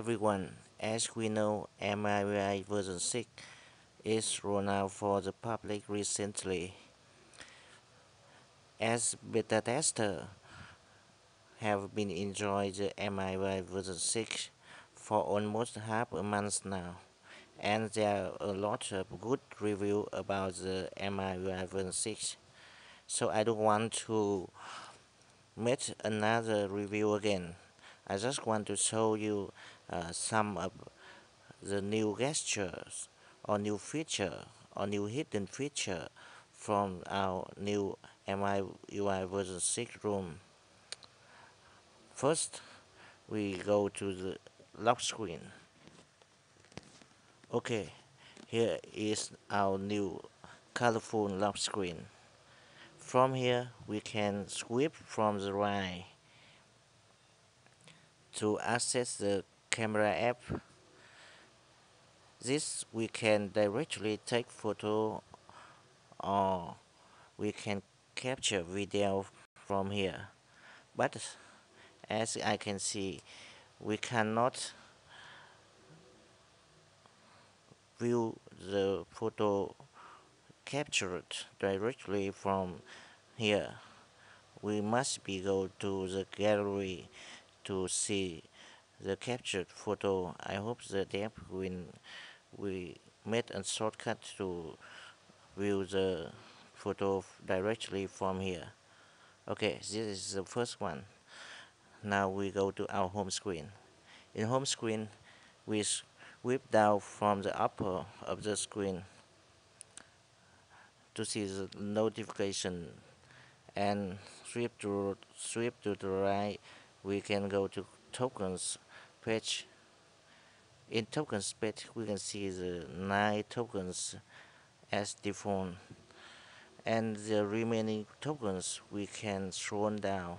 everyone. As we know, MIUI version 6 is rolled out for the public recently. As beta tester, have been enjoying the MIUI version 6 for almost half a month now, and there are a lot of good reviews about the MIUI version 6. So I don't want to make another review again. I just want to show you Uh, some of the new gestures or new feature or new hidden feature from our new MIUI version 6 ROM. First, we go to the lock screen. Okay, here is our new colorful lock screen. From here, we can sweep from the right to access the camera app. This we can directly take photo or we can capture video from here. But as I can see, we cannot view the photo captured directly from here. We must be go to the gallery to see the captured photo. I hope the app when we made a shortcut to view the photo directly from here. Okay, this is the first one. Now we go to our home screen. In home screen, we sweep down from the upper of the screen to see the notification and sweep to sweep to the right we can go to tokens page in tokens page we can see the nine tokens as default and the remaining tokens we can scroll down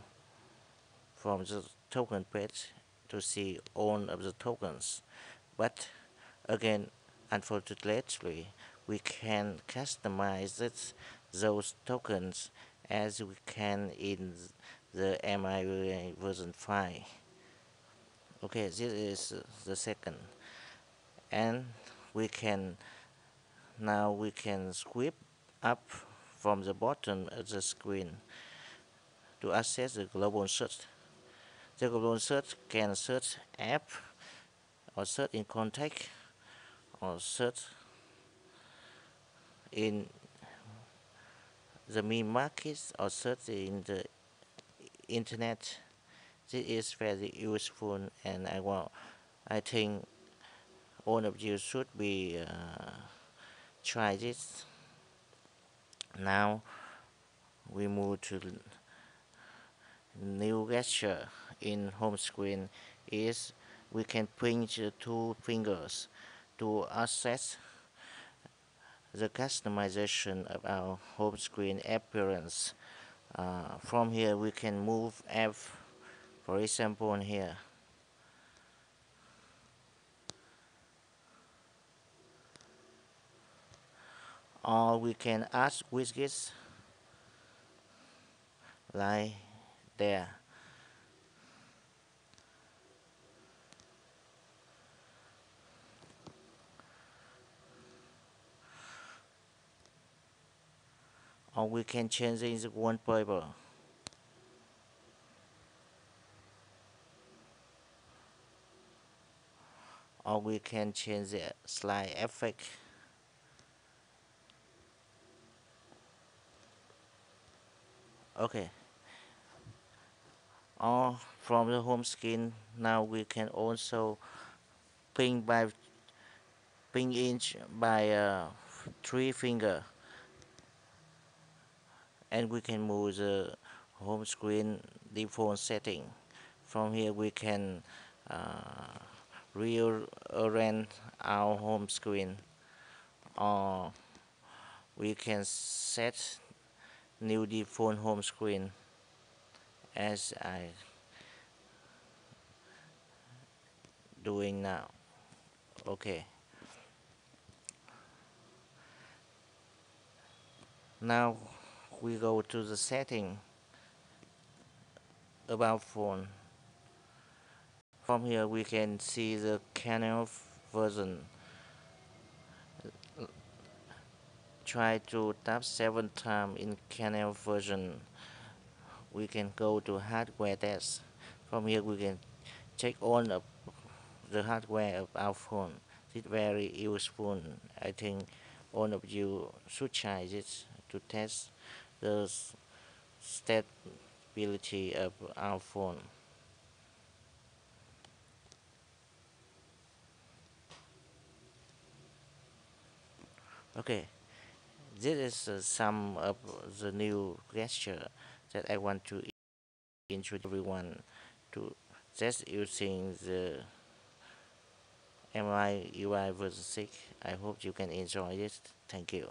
from the token page to see all of the tokens. But again unfortunately we can customize it, those tokens as we can in the MIUI version 5 okay this is the second. And we can now we can sweep up from the bottom of the screen to access the global search. The global search can search app or search in contact or search in the main markets or search in the internet this is very useful and I want I think all of you should be uh, try this. Now we move to new gesture in home screen is we can pinch two fingers to access the customization of our home screen appearance. Uh, from here we can move F for example on here. Or we can add widgets like there. Or we can change it one wallpaper or we can change the slide effect. Okay. Or from the home screen now we can also ping by ping inch by uh, three finger. And we can move the home screen default setting. From here we can uh, rearrange uh, our home screen. Or we can set new default home screen as I doing now. Okay. Now we go to the setting about phone from here we can see the kernel version. Try to tap seven times in kernel version. We can go to hardware test. From here we can check on of the hardware of our phone. It's very useful i think all of you should try this to test the stability of our phone okay. This is uh, some of the new gesture that i want to introduce everyone to. Just using the MIUI version 6 I hope you can enjoy it. Thank you